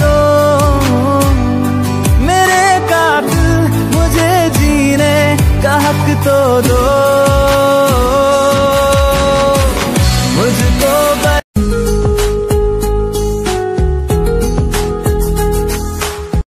दो। मेरे कातिल मुझे जीने का हक तो दो।